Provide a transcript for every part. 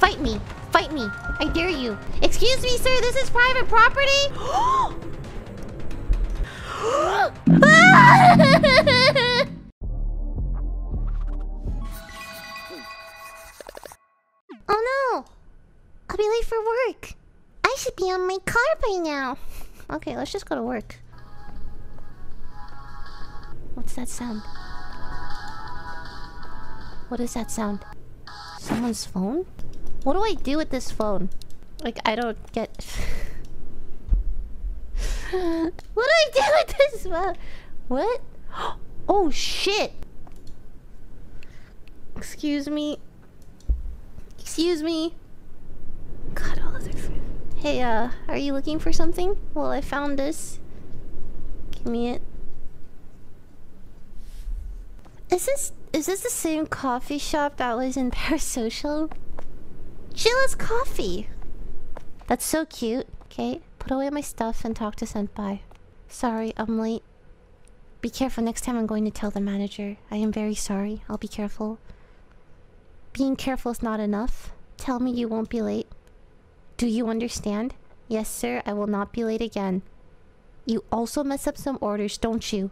Fight me. Fight me. I dare you. Excuse me, sir. This is private property. oh no. I'll be late for work. I should be on my car by now. Okay, let's just go to work. What's that sound? What is that sound? Someone's phone? What do I do with this phone? Like, I don't get... what do I do with this phone? What? Oh, shit! Excuse me. Excuse me. God, all other food. Hey, uh, are you looking for something? Well, I found this. Give me it. Is this is this the same coffee shop that was in Parasocial? Chilla's coffee. That's so cute. Okay, put away my stuff and talk to Senpai. Sorry, I'm late. Be careful next time I'm going to tell the manager. I am very sorry. I'll be careful. Being careful is not enough. Tell me you won't be late. Do you understand? Yes, sir. I will not be late again. You also mess up some orders, don't you?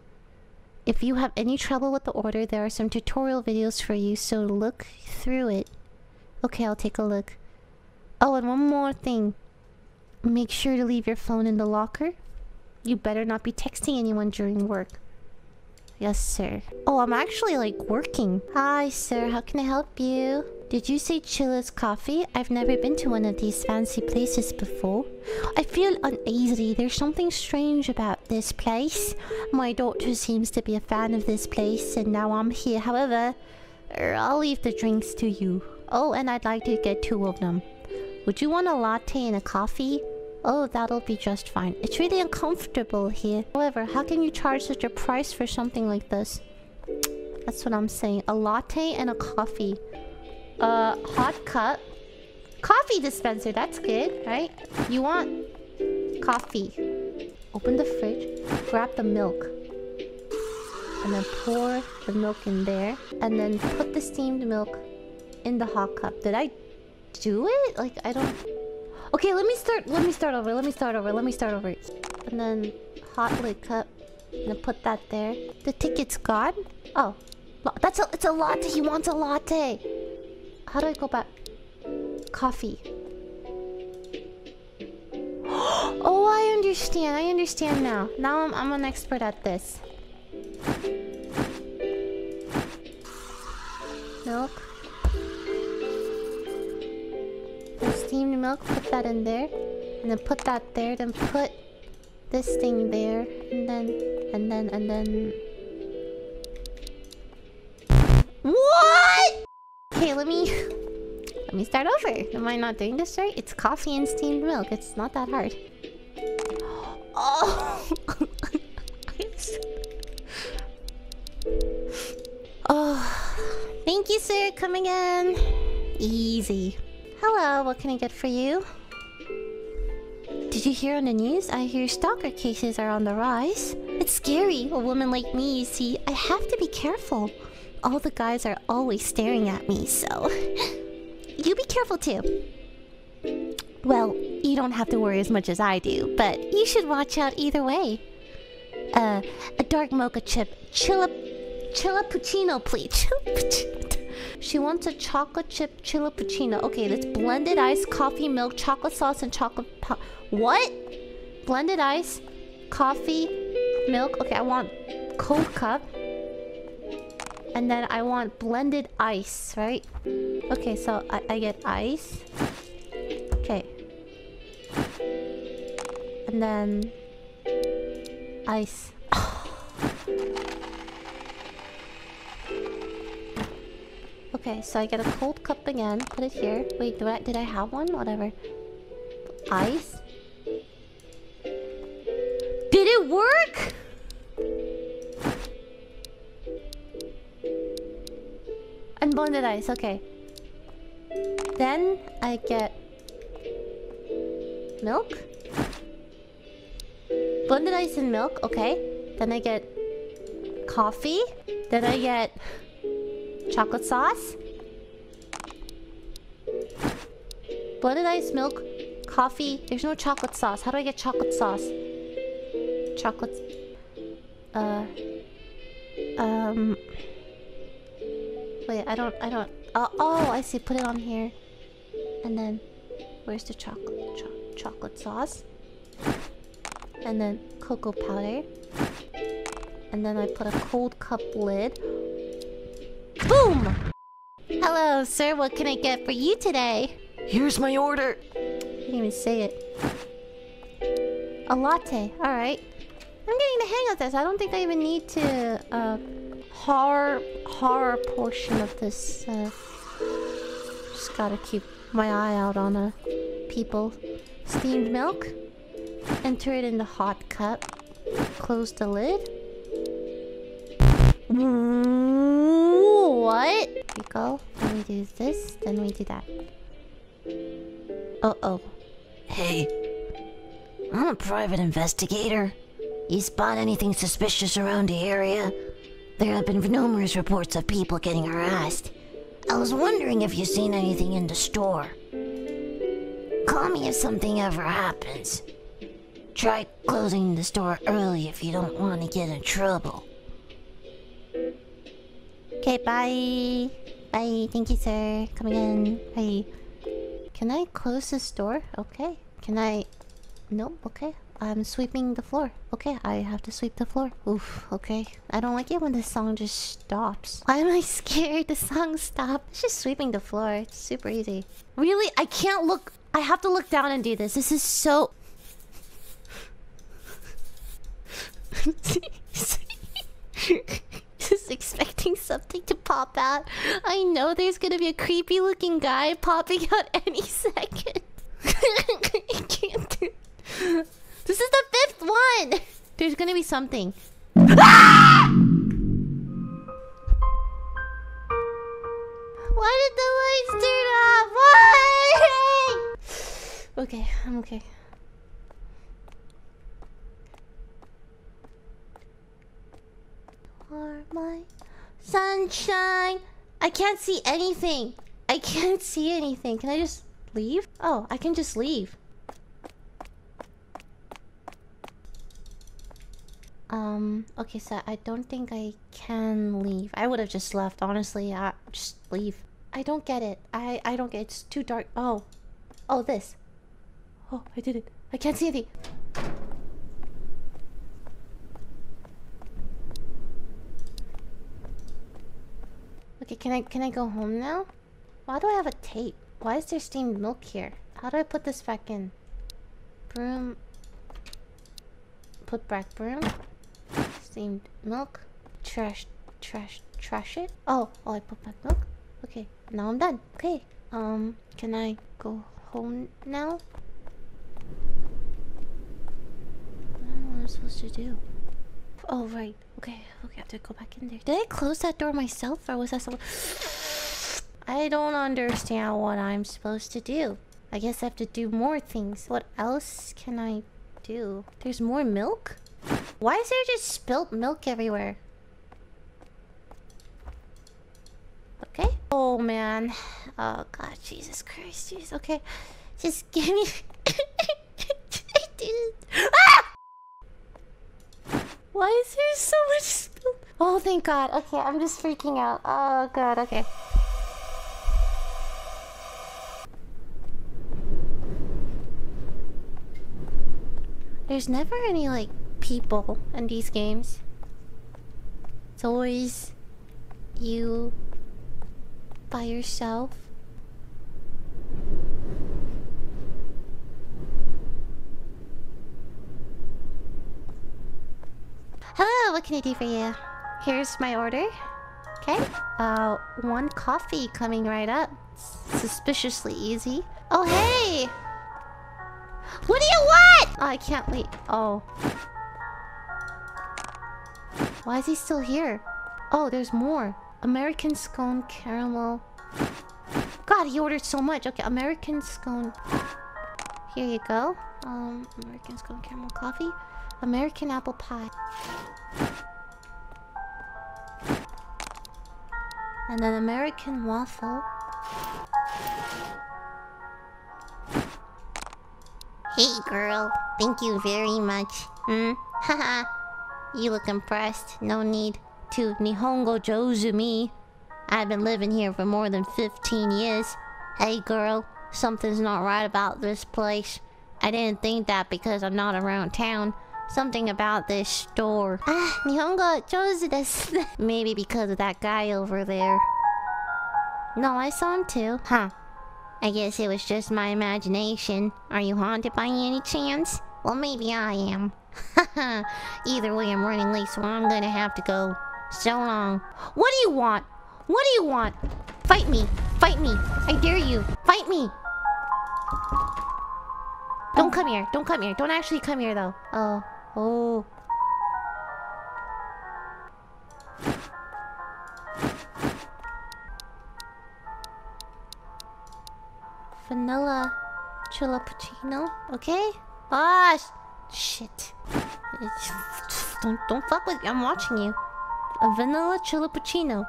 If you have any trouble with the order, there are some tutorial videos for you, so look through it. Okay, I'll take a look. Oh, and one more thing. Make sure to leave your phone in the locker. You better not be texting anyone during work. Yes, sir. Oh, I'm actually, like, working. Hi, sir. How can I help you? Did you say Chilla's Coffee? I've never been to one of these fancy places before. I feel uneasy. There's something strange about this place. My daughter seems to be a fan of this place, and now I'm here. However, er, I'll leave the drinks to you. Oh, and I'd like to get two of them. Would you want a latte and a coffee? Oh, that'll be just fine. It's really uncomfortable here. However, how can you charge such a price for something like this? That's what I'm saying. A latte and a coffee. Uh, hot cup. Coffee dispenser, that's good, right? You want coffee. Open the fridge, grab the milk. And then pour the milk in there. And then put the steamed milk in the hot cup. Did I do it? Like, I don't... Okay, let me start. Let me start over. Let me start over. Let me start over. And then hot lid cup. And then put that there. The ticket's gone. Oh, that's a. It's a latte. He wants a latte. How do I go back? Coffee. oh, I understand. I understand now. Now I'm. I'm an expert at this. Milk. Steamed milk, put that in there. And then put that there, then put this thing there. And then, and then, and then... What? Okay, let me... Let me start over. Am I not doing this right? It's coffee and steamed milk. It's not that hard. Oh! oh. Thank you, sir. Come again. Easy. Hello, what can I get for you? Did you hear on the news? I hear stalker cases are on the rise. It's scary. A woman like me, you see, I have to be careful. All the guys are always staring at me, so... you be careful too. Well, you don't have to worry as much as I do, but you should watch out either way. Uh, a dark mocha chip. Chilla... Chilla Puccino, please. She wants a chocolate chip chilipuccino. Okay, that's blended ice, coffee, milk, chocolate sauce, and chocolate What? Blended ice, coffee, milk. Okay, I want cold cup. And then I want blended ice, right? Okay, so I, I get ice. Okay. And then... Ice. Okay, so I get a cold cup again. Put it here. Wait, do I, did I have one? Whatever. Ice? Did it work? Unbonded ice, okay. Then I get milk. Blended ice and milk, okay. Then I get coffee. Then I get Chocolate sauce? Blended ice milk, coffee. There's no chocolate sauce. How do I get chocolate sauce? Chocolate. Uh. Um. Wait, I don't. I don't. Uh, oh, I see. Put it on here. And then, where's the chocolate? Cho chocolate sauce. And then cocoa powder. And then I put a cold cup lid. Boom! Hello, sir. What can I get for you today? Here's my order. I didn't even say it. A latte. Alright. I'm getting the hang of this. I don't think I even need to, uh... Horror... Horror portion of this, uh... Just gotta keep my eye out on, uh... People. Steamed milk. Enter it in the hot cup. Close the lid. What? We go. Then we do this. Then we do that. Uh oh. Hey, I'm a private investigator. You spot anything suspicious around the area? There have been numerous reports of people getting harassed. I was wondering if you've seen anything in the store. Call me if something ever happens. Try closing the store early if you don't want to get in trouble. Okay, bye. Bye. Thank you, sir. Coming in. Bye. Can I close this door? Okay. Can I... Nope. Okay. I'm sweeping the floor. Okay, I have to sweep the floor. Oof, okay. I don't like it when the song just stops. Why am I scared the song stopped? It's just sweeping the floor. It's super easy. Really? I can't look... I have to look down and do this. This is so... expecting something to pop out. I know there's gonna be a creepy looking guy popping out any second. I can't do This is the fifth one! There's gonna be something. Why did the lights turn off? Why? Okay, I'm okay. are my sunshine. I can't see anything. I can't see anything. Can I just leave? Oh, I can just leave. Um, okay, so I don't think I can leave. I would have just left, honestly. I just leave. I don't get it. I I don't get it. It's too dark. Oh. Oh, this. Oh, I did it. I can't see anything. Okay, can I can I go home now? Why do I have a tape? Why is there steamed milk here? How do I put this back in? Broom. Put back broom. Steamed milk. Trash, trash, trash it. Oh, oh, I put back milk. Okay, now I'm done. Okay, um, can I go home now? I don't know what I'm supposed to do. Oh, right. Okay, okay, I have to go back in there. Did I close that door myself or was that someone? I don't understand what I'm supposed to do. I guess I have to do more things. What else can I do? There's more milk? Why is there just spilt milk everywhere? Okay. Oh, man. Oh, God. Jesus Christ. Jesus. Okay. Just give me... Why is there so much spill? Oh, thank God. Okay, I'm just freaking out. Oh, God. Okay. There's never any, like, people in these games. It's always you by yourself. Hello, what can I do for you? Here's my order. Okay. Uh, one coffee coming right up. Suspiciously easy. Oh, hey! What do you want? Oh, I can't wait. Oh. Why is he still here? Oh, there's more. American scone caramel. God, he ordered so much. Okay, American scone. Here you go. Um, American scone caramel coffee. American apple pie. And an American waffle. Hey, girl. Thank you very much. Hmm? Haha. you look impressed. No need to Nihongo Jozu me. I've been living here for more than 15 years. Hey, girl. Something's not right about this place. I didn't think that because I'm not around town. Something about this store. Ah, Nihongo chose this. Maybe because of that guy over there. No, I saw him too. Huh. I guess it was just my imagination. Are you haunted by any chance? Well, maybe I am. Either way, I'm running late, so I'm gonna have to go. So long. What do you want? What do you want? Fight me. Fight me. I dare you. Fight me. Don't come here. Don't come here. Don't actually come here, though. Oh. Oh. Vanilla chilappuccino, okay? Ah, sh shit. Don't don't fuck with me. I'm watching you. A vanilla chilappuccino.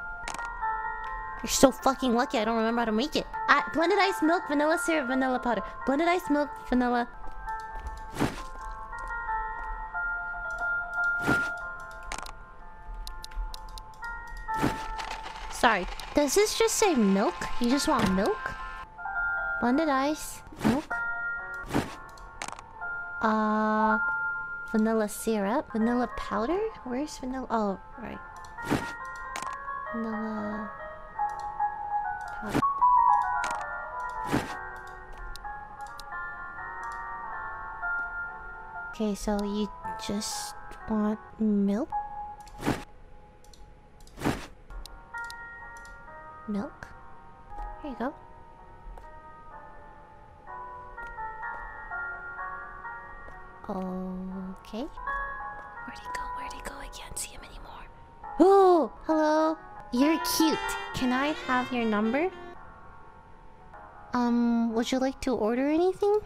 You're so fucking lucky. I don't remember how to make it. Uh, blended ice milk, vanilla syrup, vanilla powder. Blended ice milk, vanilla. Sorry. Does this just say milk? You just want milk? Blended ice, milk. Uh, vanilla syrup, vanilla powder. Where's vanilla? Oh, right. Vanilla powder. Okay, so you just want milk? Milk? Here you go. Okay. Where'd he go? Where'd he go? I can't see him anymore. Oh, hello. You're cute. Can I have your number? Um, would you like to order anything?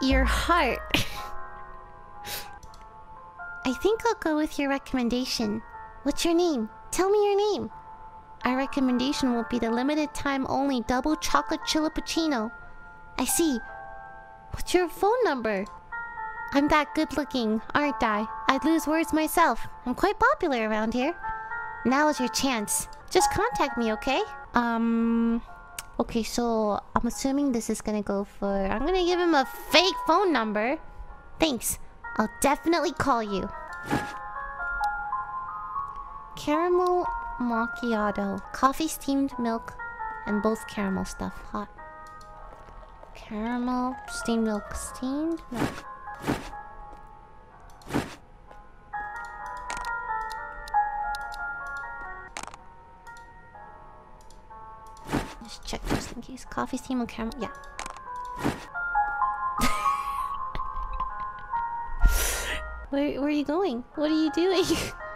Your heart. I think I'll go with your recommendation. What's your name? Tell me your name. Our recommendation will be the limited time only double chocolate chilippuccino. I see. What's your phone number? I'm that good looking, aren't I? I'd lose words myself. I'm quite popular around here. Now is your chance. Just contact me, okay? Um... Okay, so I'm assuming this is gonna go for... I'm gonna give him a fake phone number. Thanks. I'll definitely call you. Caramel macchiato. Coffee, steamed milk, and both caramel stuff. Hot. Caramel, steamed milk, steamed milk. Just check just in case. Coffee, steam, and caramel. Yeah. where, where are you going? What are you doing?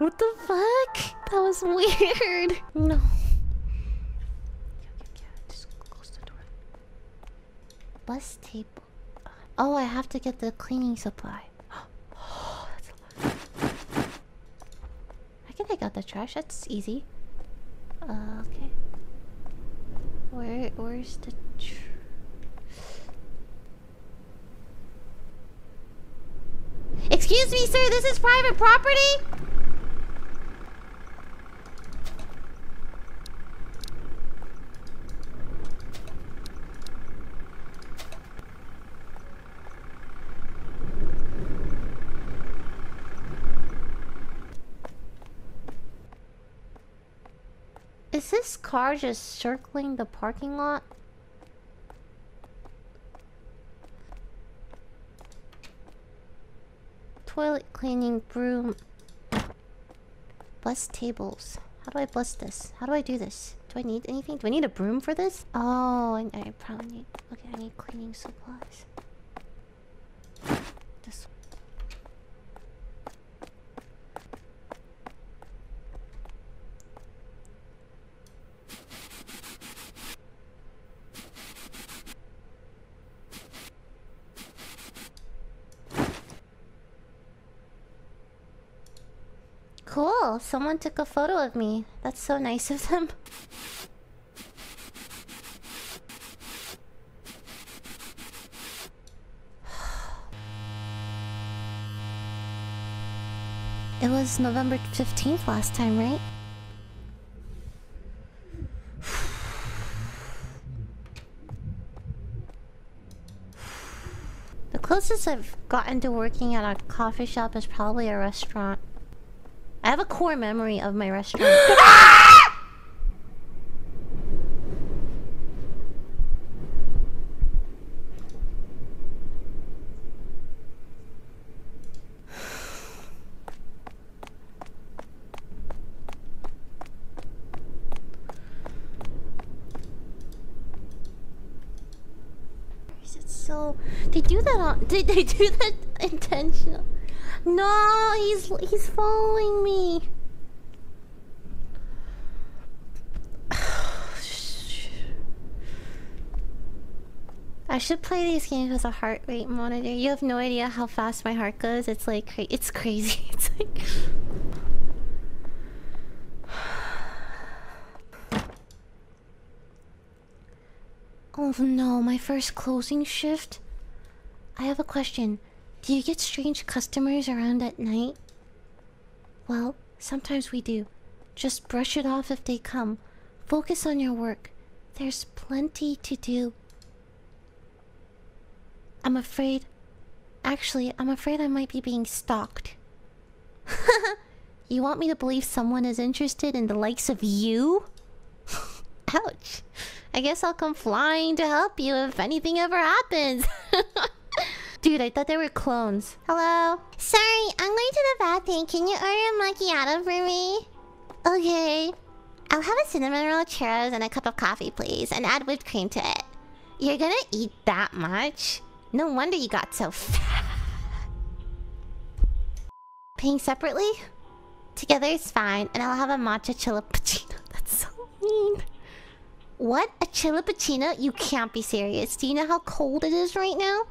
what the fuck? That was weird. No. Bus table. Oh, I have to get the cleaning supply. Oh, that's. I can take out the trash. That's easy. Uh, okay. Where, where's the? Tr Excuse me, sir. This is private property. Is this car just circling the parking lot? Toilet cleaning, broom. Bus tables. How do I bus this? How do I do this? Do I need anything? Do I need a broom for this? Oh, I, I probably need... Okay, I need cleaning supplies. This Cool. someone took a photo of me. That's so nice of them. It was November 15th last time, right? The closest I've gotten to working at a coffee shop is probably a restaurant. I have a core memory of my restaurant. Is it so? They do that on. Did they do that intentional? No, he's he's following me. I should play these games with a heart rate monitor. You have no idea how fast my heart goes. It's like cra it's crazy. It's like Oh no, my first closing shift. I have a question. Do you get strange customers around at night? Well, sometimes we do. Just brush it off if they come. Focus on your work. There's plenty to do. I'm afraid. Actually, I'm afraid I might be being stalked. you want me to believe someone is interested in the likes of you? Ouch. I guess I'll come flying to help you if anything ever happens. Dude, I thought they were clones. Hello? Sorry, I'm going to the bathroom. Can you order a macchiato for me? Okay. I'll have a cinnamon roll churros and a cup of coffee, please, and add whipped cream to it. You're gonna eat that much? No wonder you got so fat. Paying separately? Together is fine, and I'll have a matcha chilappuccino. That's so mean. What? A chilappuccino? You can't be serious. Do you know how cold it is right now?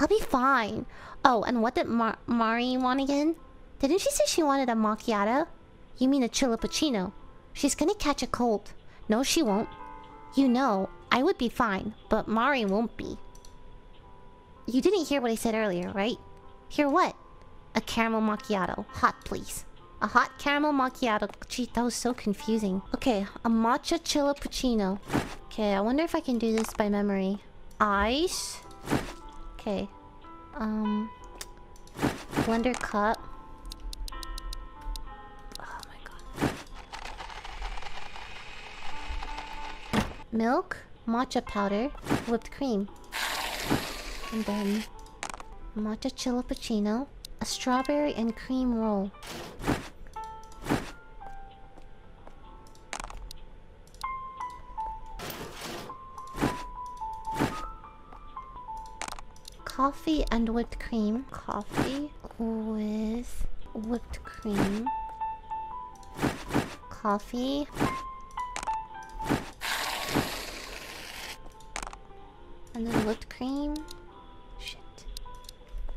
I'll be fine. Oh, and what did Mar Mari want again? Didn't she say she wanted a macchiato? You mean a chilappuccino? She's gonna catch a cold. No, she won't. You know, I would be fine, but Mari won't be. You didn't hear what I said earlier, right? Hear what? A caramel macchiato. Hot, please. A hot caramel macchiato. Gee, that was so confusing. Okay, a matcha chilappuccino. Okay, I wonder if I can do this by memory. Ice. Okay. Um. Blender cup. Oh my god. Milk, matcha powder, whipped cream. And then matcha chilappuccino, a strawberry and cream roll. Coffee and whipped cream. Coffee with whipped cream. Coffee. And then whipped cream. Shit.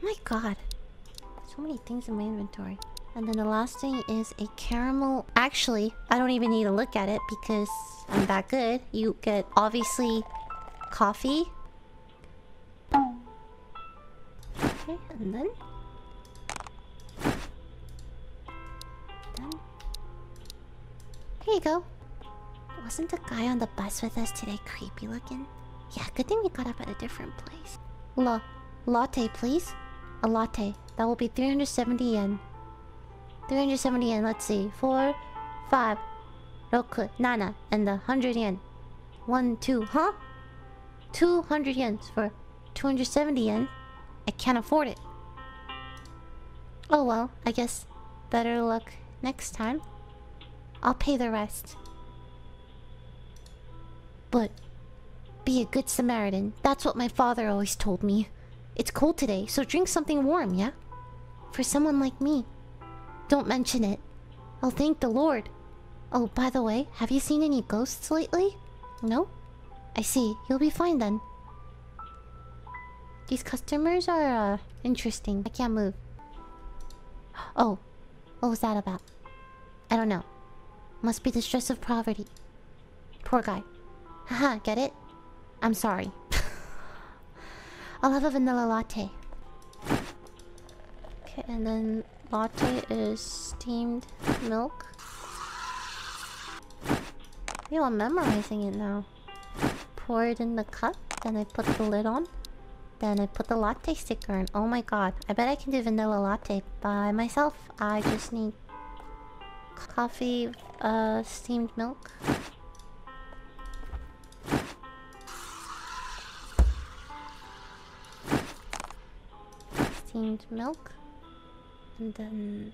My god. So many things in my inventory. And then the last thing is a caramel. Actually, I don't even need to look at it because I'm that good. You get obviously coffee. Okay, and then. Then. Here you go. Wasn't the guy on the bus with us today creepy looking? Yeah, good thing we got up at a different place. La latte, please. A latte. That will be 370 yen. 370 yen, let's see. 4, 5, 6, 9, and the 100 yen. 1, 2, huh? 200 yen for 270 yen. I can't afford it. Oh well, I guess better luck next time. I'll pay the rest. But be a good Samaritan. That's what my father always told me. It's cold today, so drink something warm, yeah? For someone like me. Don't mention it. I'll thank the Lord. Oh, by the way, have you seen any ghosts lately? No? I see. You'll be fine then. These customers are, uh, interesting. I can't move. Oh. What was that about? I don't know. Must be the stress of poverty. Poor guy. Haha, get it? I'm sorry. I'll have a vanilla latte. Okay, and then latte is steamed milk. Yo, I'm memorizing it now. Pour it in the cup, then I put the lid on. Then I put the latte sticker in. Oh my god. I bet I can do vanilla latte by myself. I just need coffee, uh, steamed milk. Steamed milk. And then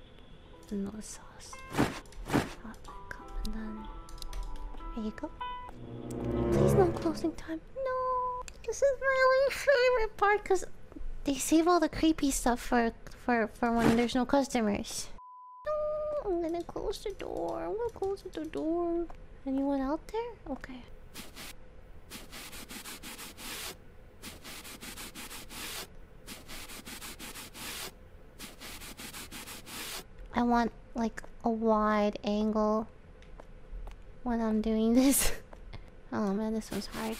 vanilla sauce. Hot cup and then... There you go. Please no closing time. No! This is my least favorite part because they save all the creepy stuff for, for, for when there's no customers. No, I'm gonna close the door. I'm gonna close the door. Anyone out there? Okay. I want like a wide angle when I'm doing this. oh man, this one's hard.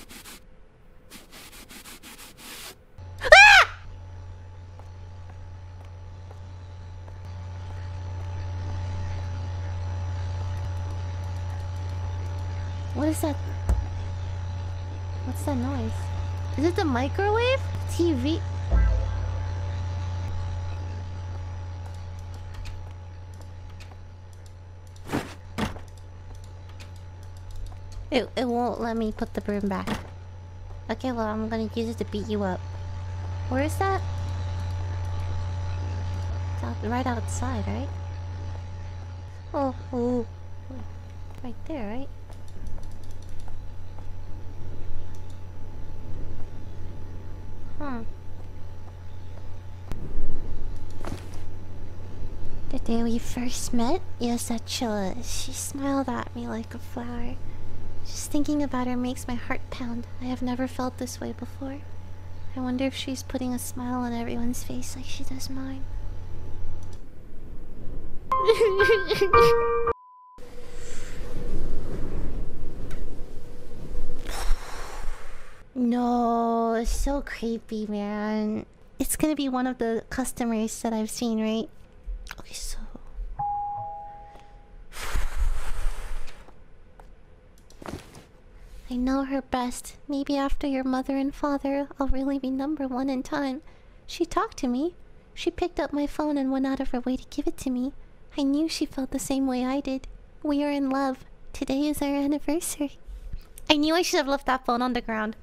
Is that? What's that noise? Is it the microwave? TV? It, it won't let me put the broom back. Okay, well, I'm gonna use it to beat you up. Where is that? It's out, right outside, right? Oh, oh. Right there, right? The day we first met, Yosachilla, she smiled at me like a flower. Just thinking about her makes my heart pound. I have never felt this way before. I wonder if she's putting a smile on everyone's face like she does mine. no, it's so creepy, man. It's gonna be one of the customers that I've seen, right? Okay, so I know her best. Maybe after your mother and father, I'll really be number one in time. She talked to me. She picked up my phone and went out of her way to give it to me. I knew she felt the same way I did. We are in love. Today is our anniversary. I knew I should have left that phone on the ground.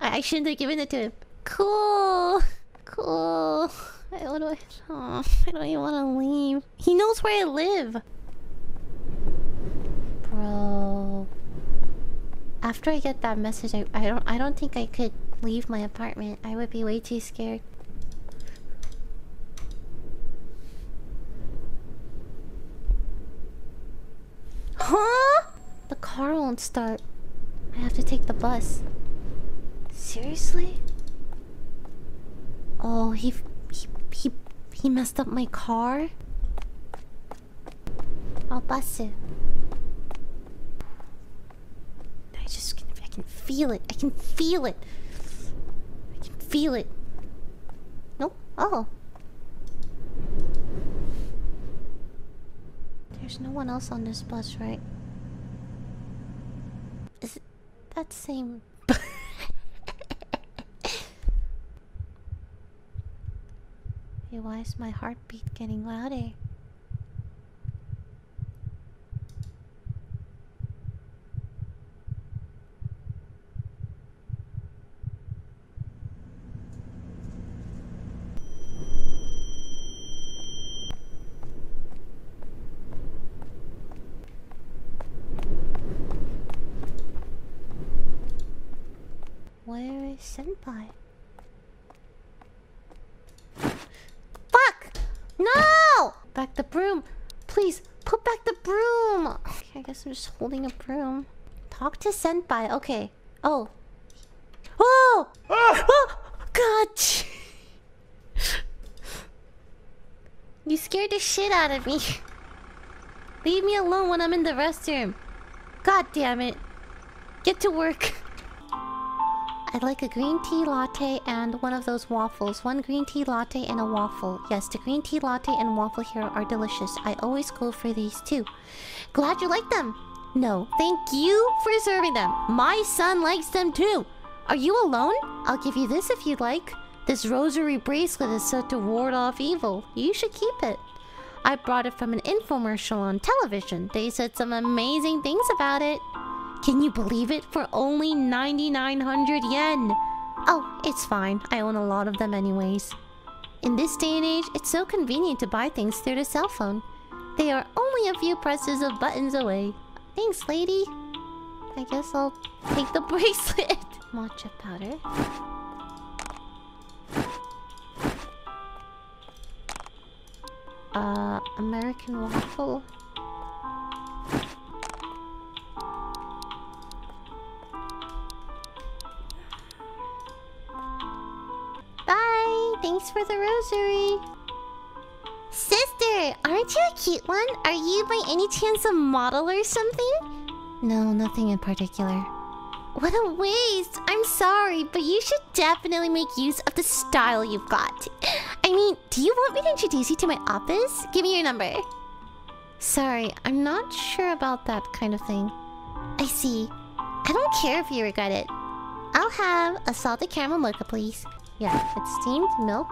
I, I shouldn't have given it to him. Cool. Cool. I, do I... Oh, I don't even want to leave. He knows where I live. Bro. After I get that message, I, I don't I don't think I could leave my apartment. I would be way too scared. Huh? The car won't start. I have to take the bus. Seriously? Oh, he he he he messed up my car. I'll bus it. I just can, I can feel it. I can feel it. I can feel it. Nope. Oh. There's no one else on this bus, right? Is it that same? Why is my heartbeat getting louder? Where is Senpai? Fuck! No! Back the broom. Please, put back the broom. Okay, I guess I'm just holding a broom. Talk to Senpai. Okay. Oh. Oh! Ah! oh! God! you scared the shit out of me. Leave me alone when I'm in the restroom. God damn it. Get to work. I'd like a green tea latte and one of those waffles. One green tea latte and a waffle. Yes, the green tea latte and waffle here are delicious. I always go for these too. Glad you like them. No, thank you for serving them. My son likes them too. Are you alone? I'll give you this if you'd like. This rosary bracelet is said to ward off evil. You should keep it. I brought it from an infomercial on television. They said some amazing things about it. Can you believe it? For only 9,900 yen. Oh, it's fine. I own a lot of them anyways. In this day and age, it's so convenient to buy things through the cell phone. They are only a few presses of buttons away. Thanks, lady. I guess I'll take the bracelet. Matcha powder. Uh, American waffle. Bye! Thanks for the rosary. Sister, aren't you a cute one? Are you by any chance a model or something? No, nothing in particular. What a waste! I'm sorry, but you should definitely make use of the style you've got. I mean, do you want me to introduce you to my office? Give me your number. Sorry, I'm not sure about that kind of thing. I see. I don't care if you regret it. I'll have a salted caramel mocha, please. Yeah, it's steamed milk,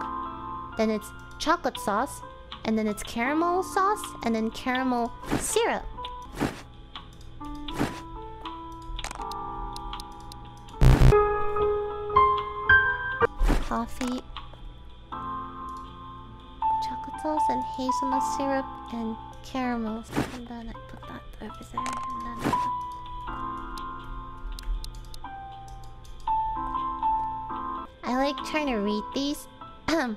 then it's chocolate sauce, and then it's caramel sauce, and then caramel syrup. Coffee, chocolate sauce, and hazelnut syrup, and caramel. And then I put that over there, and then I put I like trying to read these.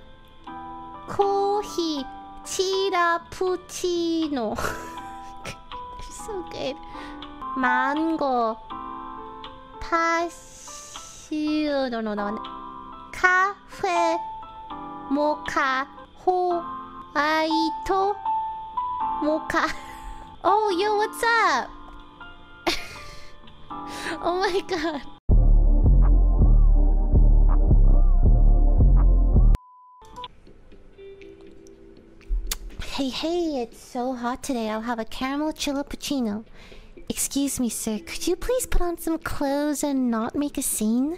Kohi Chirapuccino. So good. Mango. Passion. No, no, no. Cafe. Mocha. Howaito. Mocha. Oh, yo, what's up? oh my god. Hey, hey, it's so hot today. I'll have a caramel chillipuccino. Excuse me, sir. Could you please put on some clothes and not make a scene?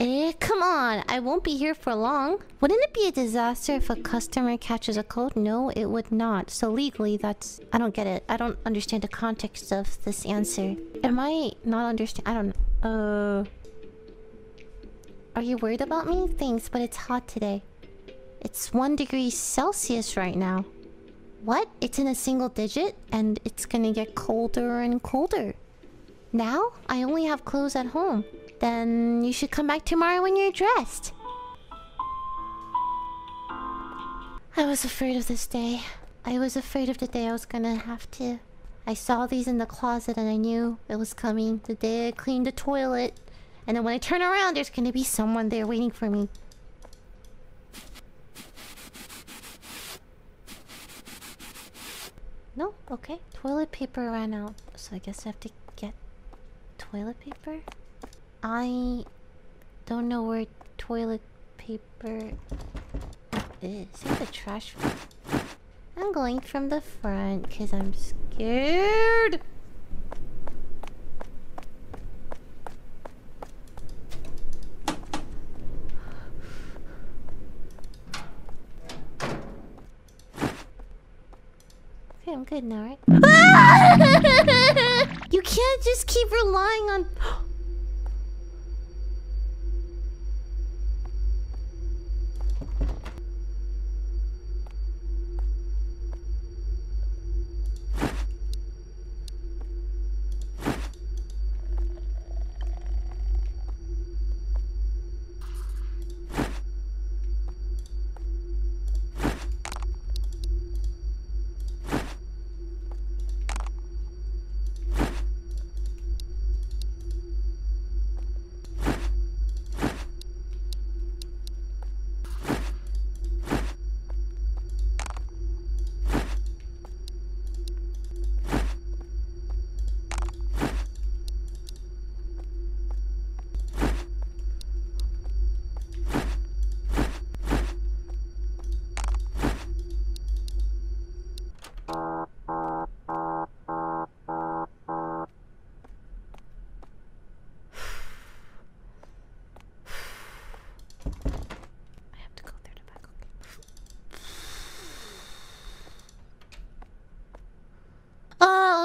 Eh, come on. I won't be here for long. Wouldn't it be a disaster if a customer catches a cold? No, it would not. So legally, that's... I don't get it. I don't understand the context of this answer. Am I not understand? I don't know. Uh... Are you worried about me? Thanks, but it's hot today. It's 1 degree Celsius right now. What? It's in a single digit? And it's gonna get colder and colder. Now? I only have clothes at home. Then you should come back tomorrow when you're dressed. I was afraid of this day. I was afraid of the day I was gonna have to... I saw these in the closet and I knew it was coming. The day I cleaned the toilet. And then when I turn around, there's gonna be someone there waiting for me. No? Okay. Toilet paper ran out. So I guess I have to get toilet paper? I don't know where toilet paper is. Is the trash? I'm going from the front because I'm scared. I'm good now, right? you can't just keep relying on.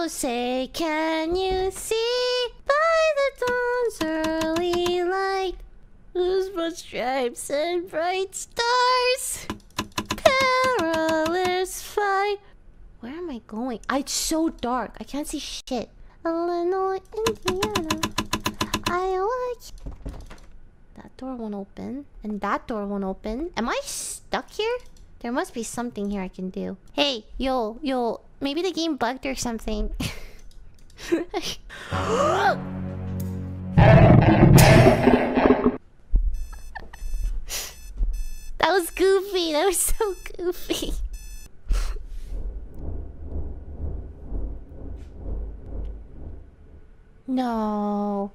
Say, can you see by the dawn's early light whose stripes and bright stars perilous fight? Where am I going? I, it's so dark. I can't see shit. Illinois, Indiana. I Iowa. That door won't open. And that door won't open. Am I stuck here? There must be something here I can do. Hey, yo, yo. Maybe the game bugged or something. that was goofy. That was so goofy. no.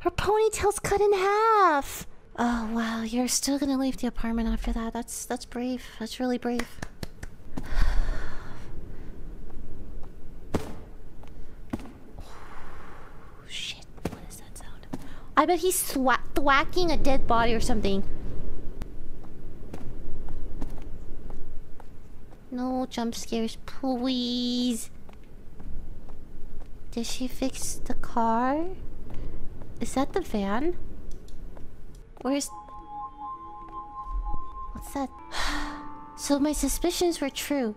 Her ponytail's cut in half. Oh wow, you're still gonna leave the apartment after that. That's that's brave. That's really brave. shit, what is that sound? I bet he's thwa thwacking a dead body or something. No jump scares, please. Did she fix the car? Is that the van? Where's... What's that? so my suspicions were true.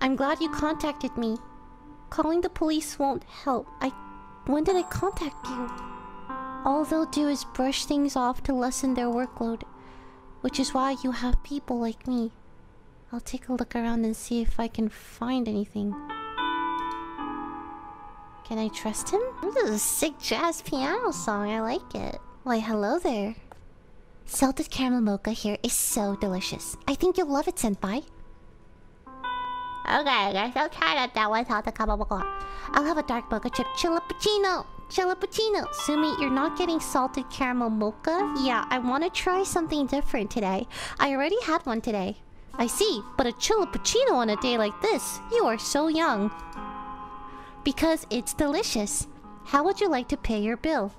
I'm glad you contacted me. Calling the police won't help. I... When did I contact you? All they'll do is brush things off to lessen their workload. Which is why you have people like me. I'll take a look around and see if I can find anything. Can I trust him? This is a sick jazz piano song. I like it. Why, hello there. Salted caramel mocha here is so delicious. I think you'll love it, Senpai. Okay, I guess I'll try that. That one salted caramel mocha. I'll have a dark mocha chip chilappuccino. Chilappuccino. Sumi, you're not getting salted caramel mocha? Yeah, I want to try something different today. I already had one today. I see, but a chilappuccino on a day like this? You are so young. Because it's delicious. How would you like to pay your bill?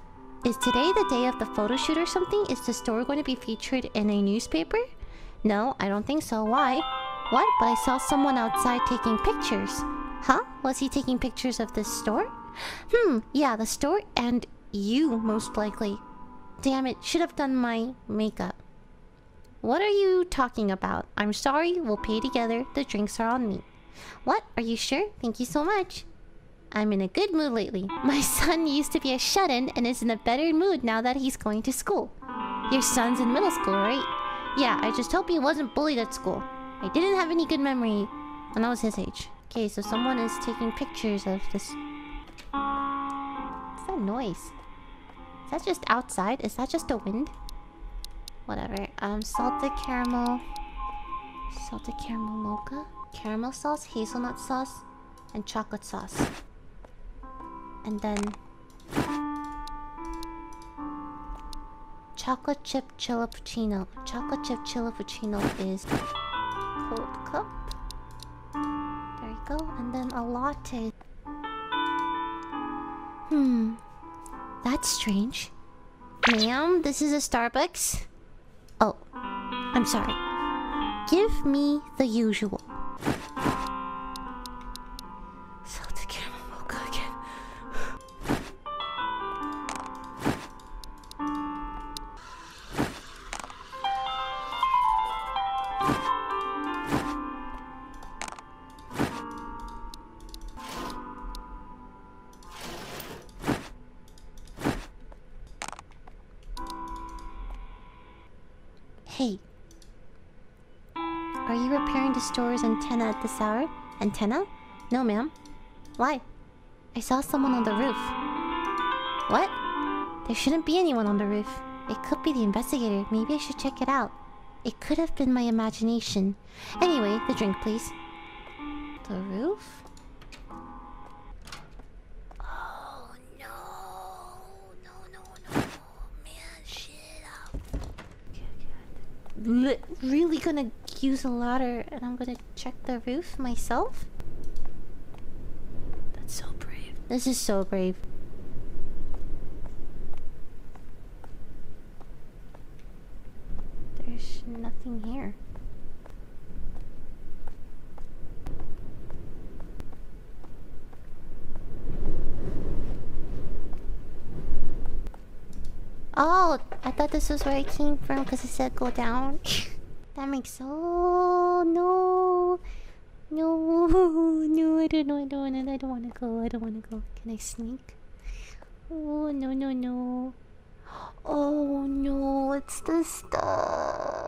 Is today the day of the photo shoot or something? Is the store going to be featured in a newspaper? No, I don't think so. Why? What? But I saw someone outside taking pictures. Huh? Was he taking pictures of this store? Hmm, yeah, the store and you, most likely. Damn it, should have done my makeup. What are you talking about? I'm sorry, we'll pay together. The drinks are on me. What? Are you sure? Thank you so much. I'm in a good mood lately. My son used to be a shut-in and is in a better mood now that he's going to school. Your son's in middle school, right? Yeah, I just hope he wasn't bullied at school. I didn't have any good memory when I was his age. Okay, so someone is taking pictures of this... What's that noise? Is that just outside? Is that just the wind? Whatever. Um, salted caramel... Salted caramel mocha? Caramel sauce, hazelnut sauce, and chocolate sauce. And then... Chocolate chip chilappuccino. Chocolate chip chilappuccino is cold cup. There you go. And then a latte. Hmm. That's strange. Ma'am, this is a Starbucks. Oh, I'm sorry. Give me the usual. Hey. Are you repairing the store's antenna at this hour? Antenna? No, ma'am. Why? I saw someone on the roof. What? There shouldn't be anyone on the roof. It could be the investigator. Maybe I should check it out. It could have been my imagination. Anyway, the drink, please. The roof? Really gonna use a ladder and I'm gonna check the roof myself? That's so brave. This is so brave. There's nothing here. Oh, I thought this is where I came from because it said go down. that makes oh no. No, no, I don't know, I don't want to, I don't want to go, I don't want to go. Can I sneak? Oh, no, no, no. Oh, no, it's the stuff.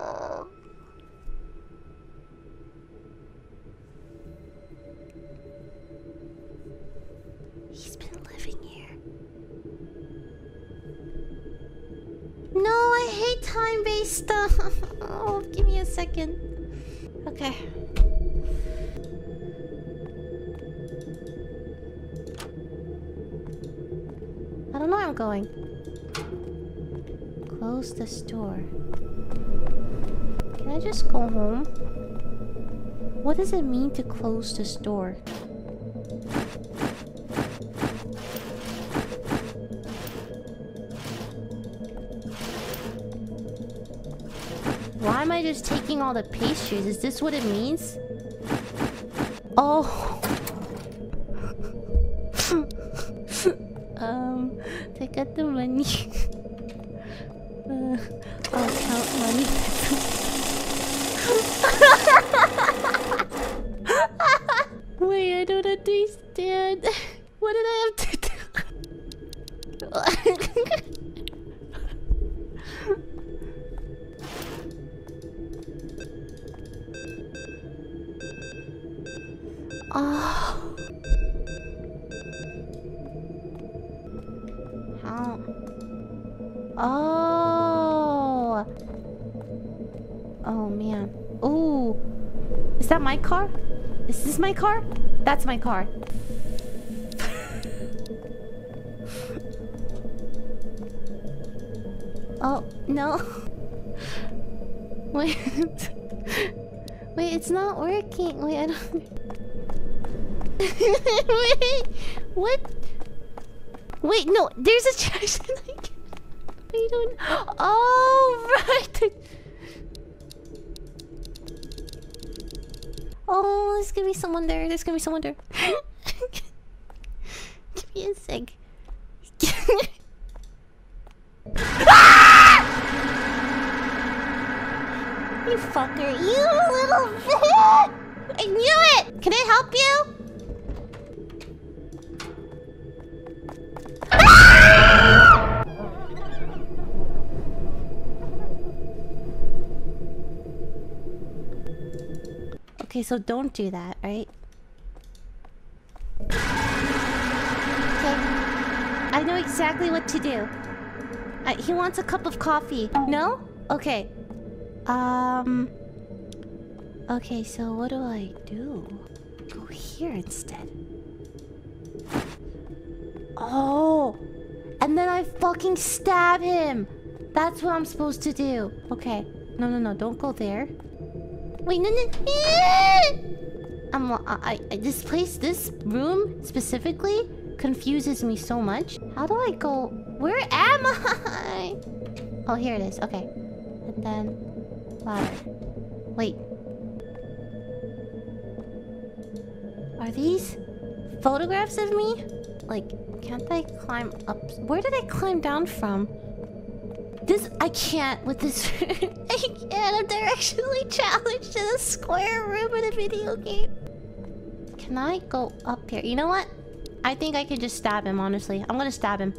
Time-based oh, give me a second. Okay. I don't know where I'm going. Close the store. Can I just go home? What does it mean to close the store? Taking all the pastries? Is this what it means? Oh. Oh man. Oh, Is that my car? Is this my car? That's my car. oh, no. Wait. Wait, it's not working. Wait, I don't. Wait, what? Wait, no, there's a trash. I don't... Oh, right! Oh, there's gonna be someone there. There's gonna be someone there. Give me a sec. you fucker. You little bitch! I knew it! Can I help you? So don't do that, right? Okay. I know exactly what to do. Uh, he wants a cup of coffee. No? Okay. Um... Okay, so what do I do? Go here instead. Oh! And then I fucking stab him! That's what I'm supposed to do. Okay. No, no, no. Don't go there. Wait, no, no. Eh! Um, I'm, I, I, this place, this room specifically confuses me so much. How do I go? Where am I? Oh, here it is. Okay. And then ladder. Wait. Are these photographs of me? Like, can't I climb up? Where did I climb down from? This I can't with this. I can't. I'm directionally challenged to the square room in a video game. Can I go up here? You know what? I think I can just stab him. Honestly, I'm gonna stab him.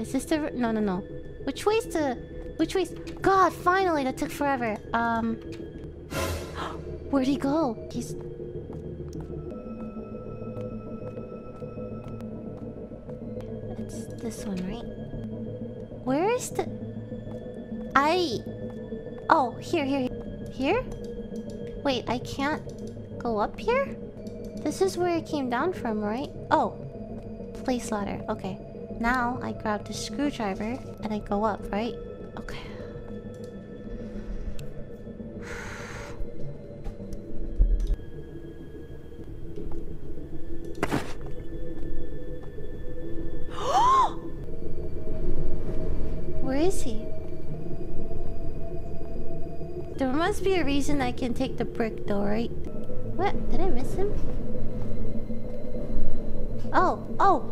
Is this the? No, no, no. Which way's to? Which way's? God! Finally, that took forever. Um. Where'd he go? He's. It's this one, right? Where is the... I... Oh, here, here, here? Wait, I can't go up here? This is where I came down from, right? Oh. Place ladder. Okay. Now, I grab the screwdriver and I go up, right? Okay. must be a reason I can take the brick though, right? What? Did I miss him? Oh! Oh!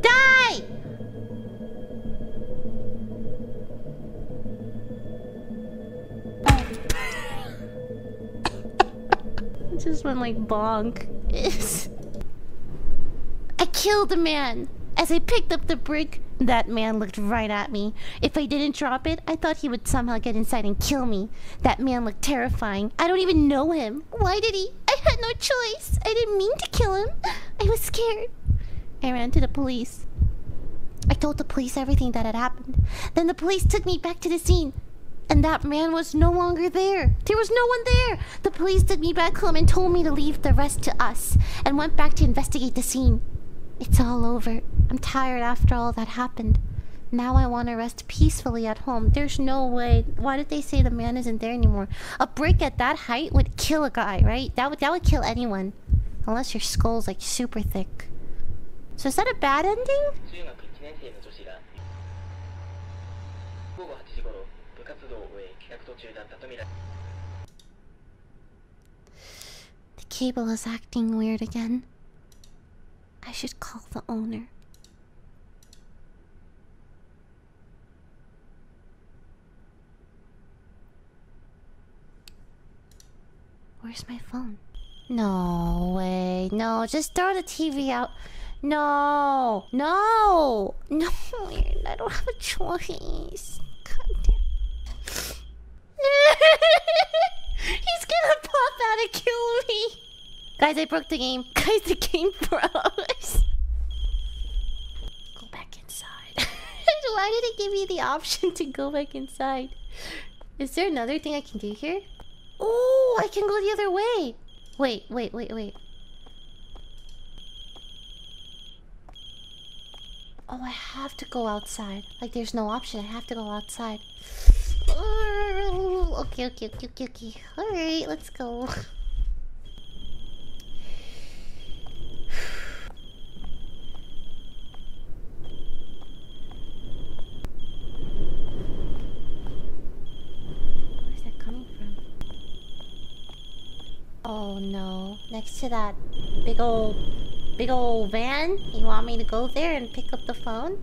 Die! just went like bonk. I killed a man as I picked up the brick that man looked right at me. If I didn't drop it, I thought he would somehow get inside and kill me. That man looked terrifying. I don't even know him. Why did he? I had no choice. I didn't mean to kill him. I was scared. I ran to the police. I told the police everything that had happened. Then the police took me back to the scene. And that man was no longer there. There was no one there. The police took me back home and told me to leave the rest to us and went back to investigate the scene. It's all over. I'm tired after all that happened. Now I want to rest peacefully at home. There's no way. Why did they say the man isn't there anymore? A brick at that height would kill a guy, right? That would that would kill anyone, unless your skull's like super thick. So is that a bad ending? The cable is acting weird again. I should call the owner. Where's my phone? No way. No, just throw the TV out. No. No. No. I don't have a choice. God damn. He's gonna pop out and kill me. Guys, I broke the game. Guys, the game froze. Go back inside. Why did it give me the option to go back inside? Is there another thing I can do here? Oh, I can go the other way. Wait, wait, wait, wait. Oh, I have to go outside. Like, there's no option. I have to go outside. Okay, okay, okay, okay, okay. Alright, let's go. Where's that coming from? Oh no. Next to that big old big old van? You want me to go there and pick up the phone?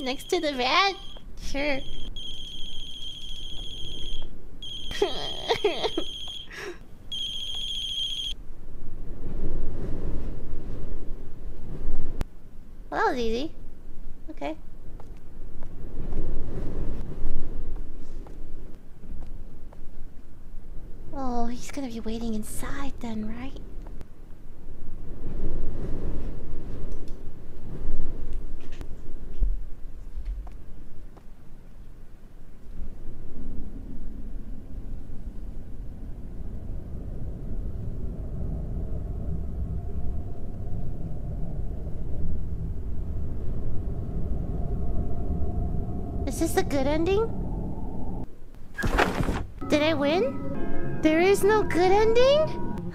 Next to the van? Sure. well, that was easy. Okay. Oh, he's gonna be waiting right? Is this a good ending? Did I win? There is no good ending?